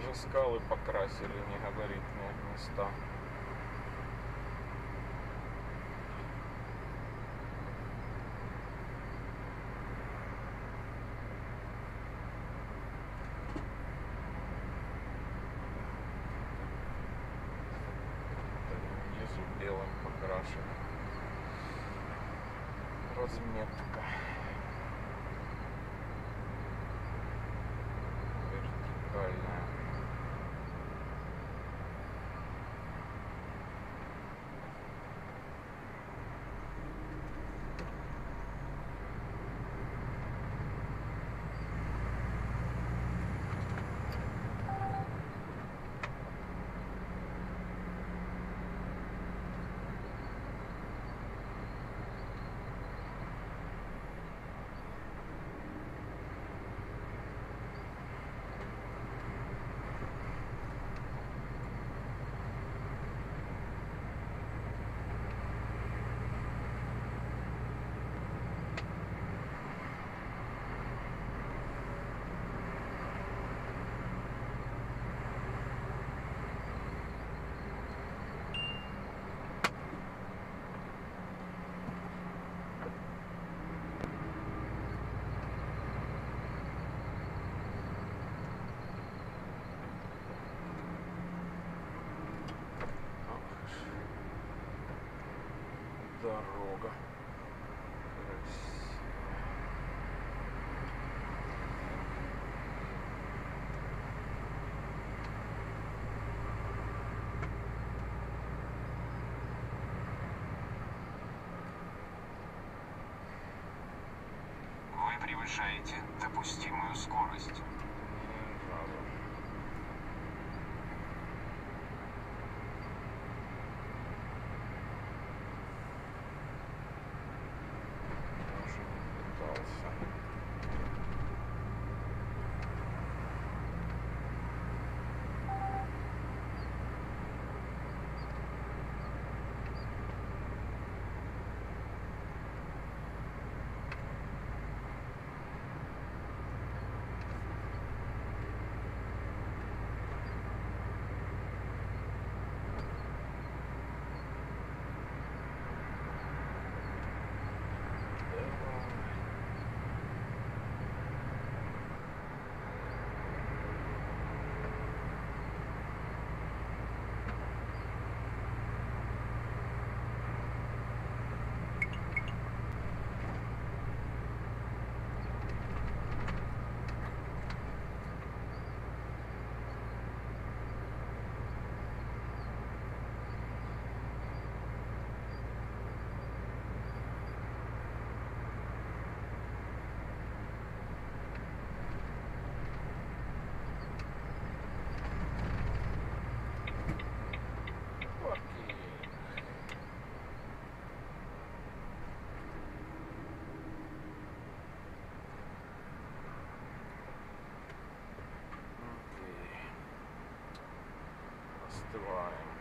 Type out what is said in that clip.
даже скалы покрасили негабаритные места. Белым покрашено. Разметка. Дорога. Вы превышаете допустимую скорость. were on it.